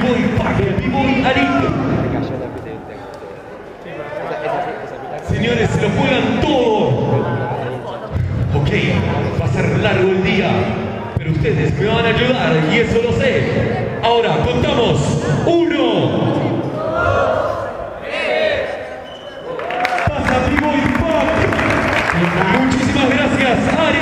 vivo. Señores, se lo juegan todo. Ok, va a ser largo el día, pero ustedes me van a ayudar y eso lo sé. Ahora, contamos. Uno. Pasa vivo impacto. Muchísimas gracias, Ari.